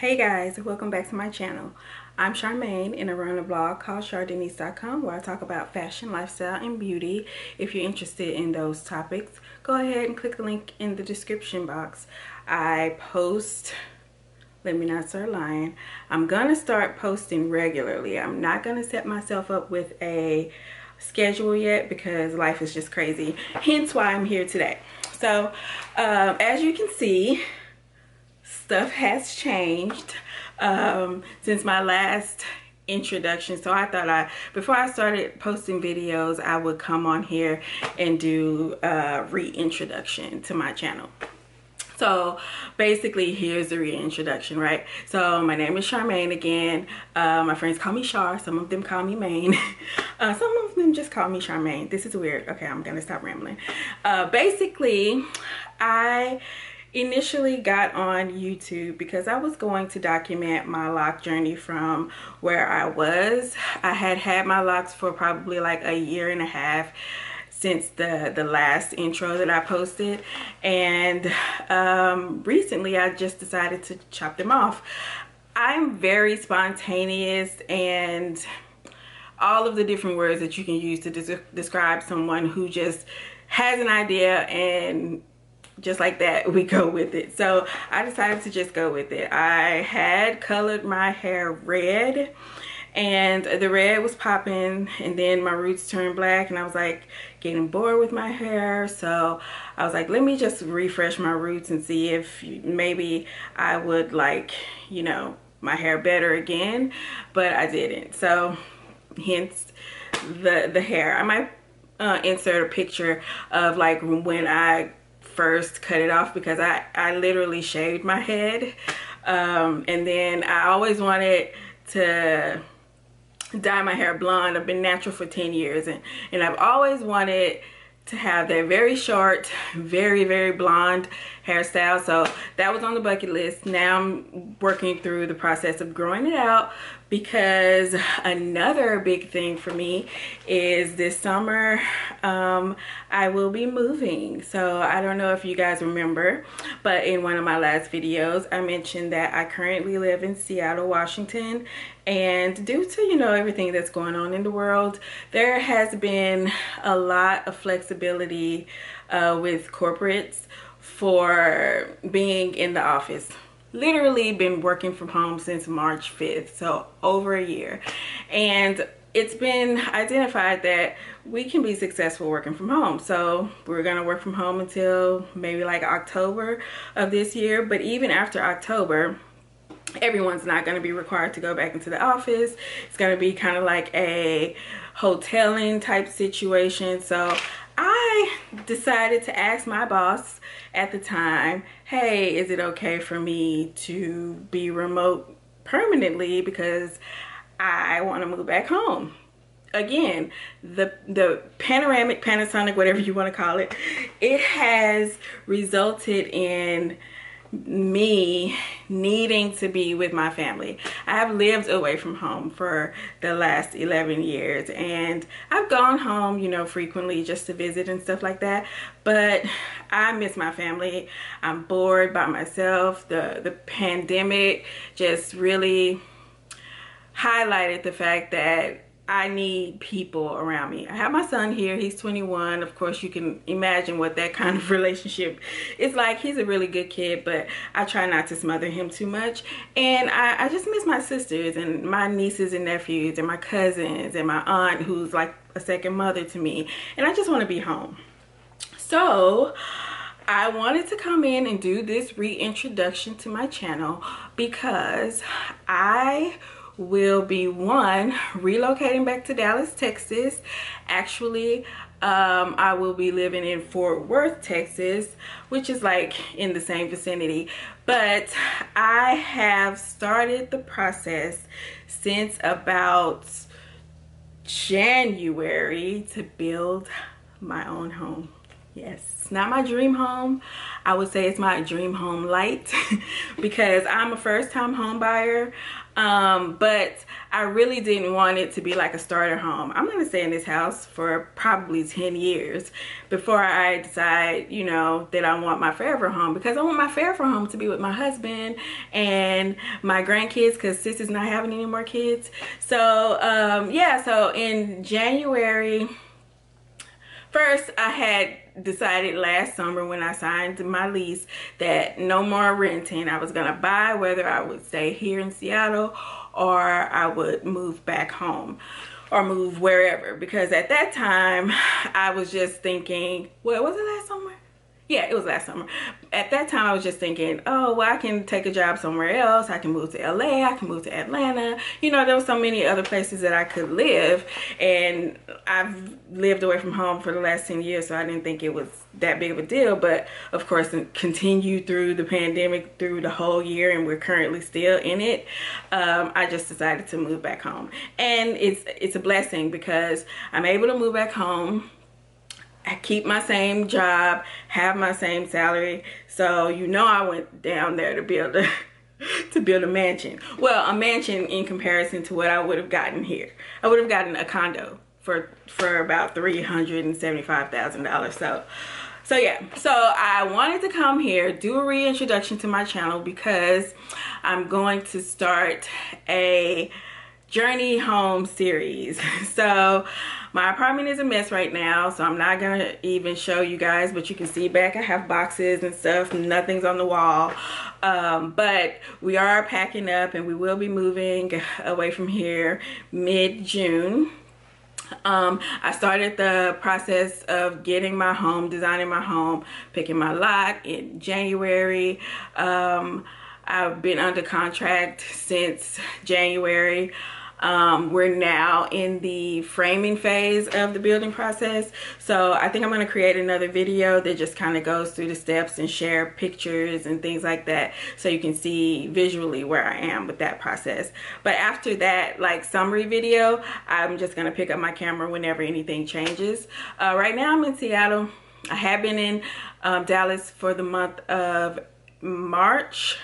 Hey guys, welcome back to my channel. I'm Charmaine and I run a blog called chardenise.com where I talk about fashion, lifestyle, and beauty. If you're interested in those topics, go ahead and click the link in the description box. I post, let me not start lying, I'm gonna start posting regularly. I'm not gonna set myself up with a schedule yet because life is just crazy. Hence why I'm here today. So, um, as you can see, stuff has changed um, since my last introduction. So I thought I before I started posting videos I would come on here and do a reintroduction to my channel. So basically here's the reintroduction right? So my name is Charmaine again. Uh, my friends call me Char. Some of them call me Maine. Uh, some of them just call me Charmaine. This is weird. Okay I'm gonna stop rambling. Uh, basically I initially got on YouTube because I was going to document my lock journey from where I was. I had had my locks for probably like a year and a half since the the last intro that I posted and um, recently I just decided to chop them off. I'm very spontaneous and all of the different words that you can use to des describe someone who just has an idea and just like that we go with it. So i decided to just go with it. I had colored my hair red and the red was popping and then my roots turned black and i was like getting bored with my hair. So i was like let me just refresh my roots and see if maybe i would like you know my hair better again but i didn't. So hence the the hair. I might uh, insert a picture of like when i first cut it off because I, I literally shaved my head. Um, and then I always wanted to dye my hair blonde. I've been natural for 10 years and, and I've always wanted to have that very short, very, very blonde hairstyle. So that was on the bucket list. Now I'm working through the process of growing it out because another big thing for me is this summer um, I will be moving. So I don't know if you guys remember, but in one of my last videos, I mentioned that I currently live in Seattle, Washington. And due to, you know, everything that's going on in the world, there has been a lot of flexibility uh, with corporates for being in the office literally been working from home since March 5th, so over a year. And it's been identified that we can be successful working from home. So we're gonna work from home until maybe like October of this year. But even after October, everyone's not gonna be required to go back into the office. It's gonna be kind of like a hoteling type situation. So I decided to ask my boss at the time, hey, is it okay for me to be remote permanently because I want to move back home? Again, the the panoramic, Panasonic, whatever you want to call it, it has resulted in me needing to be with my family. I have lived away from home for the last 11 years and I've gone home, you know, frequently just to visit and stuff like that, but I miss my family. I'm bored by myself. The the pandemic just really highlighted the fact that I need people around me. I have my son here. He's 21. Of course, you can imagine what that kind of relationship is like. He's a really good kid, but I try not to smother him too much. And I, I just miss my sisters and my nieces and nephews and my cousins and my aunt who's like a second mother to me. And I just want to be home. So, I wanted to come in and do this reintroduction to my channel because I will be one relocating back to Dallas Texas actually um, I will be living in Fort Worth Texas which is like in the same vicinity but I have started the process since about January to build my own home yes It's not my dream home. I would say it's my dream home light because I'm a first time home buyer. Um, but I really didn't want it to be like a starter home. I'm to stay in this house for probably 10 years before I decide, you know, that I want my forever home because I want my forever home to be with my husband and my grandkids because sis is not having any more kids. So, um, yeah, so in January, first I had decided last summer when I signed my lease that no more renting. I was gonna buy whether I would stay here in Seattle or I would move back home or move wherever because at that time I was just thinking, what was it last summer? Yeah, it was last summer. At that time, I was just thinking, oh, well, I can take a job somewhere else. I can move to LA. I can move to Atlanta. You know, there were so many other places that I could live. And I've lived away from home for the last 10 years, so I didn't think it was that big of a deal. But of course, continued through the pandemic, through the whole year, and we're currently still in it. Um, I just decided to move back home. And it's, it's a blessing because I'm able to move back home I keep my same job, have my same salary. So you know I went down there to build a to build a mansion. Well, a mansion in comparison to what I would have gotten here. I would have gotten a condo for for about three hundred and seventy five thousand dollars. So so yeah, so I wanted to come here, do a reintroduction to my channel because I'm going to start a journey home series. So my apartment is a mess right now, so I'm not gonna even show you guys, but you can see back I have boxes and stuff, nothing's on the wall. Um, but we are packing up and we will be moving away from here mid-June. Um, I started the process of getting my home, designing my home, picking my lot in January. Um, I've been under contract since January. Um, we're now in the framing phase of the building process. So I think I'm going to create another video that just kind of goes through the steps and share pictures and things like that so you can see visually where I am with that process. But after that, like summary video, I'm just going to pick up my camera whenever anything changes. Uh, right now I'm in Seattle. I have been in um, Dallas for the month of March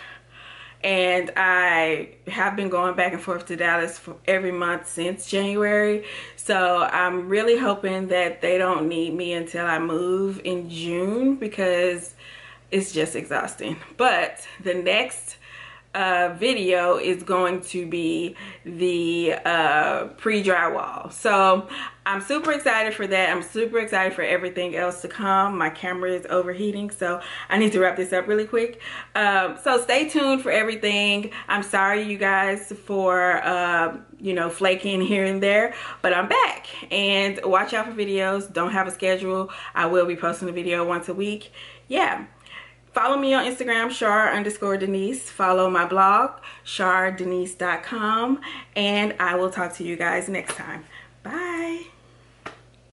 and I have been going back and forth to Dallas for every month since January. So I'm really hoping that they don't need me until I move in June because it's just exhausting. But the next uh, video is going to be the uh, pre-drywall. So I'm super excited for that. I'm super excited for everything else to come. My camera is overheating, so I need to wrap this up really quick. Um, so stay tuned for everything. I'm sorry, you guys, for, uh, you know, flaking here and there, but I'm back. And watch out for videos. Don't have a schedule. I will be posting a video once a week. Yeah. Follow me on Instagram, Char underscore Denise. Follow my blog, chardenise.com. And I will talk to you guys next time. Bye.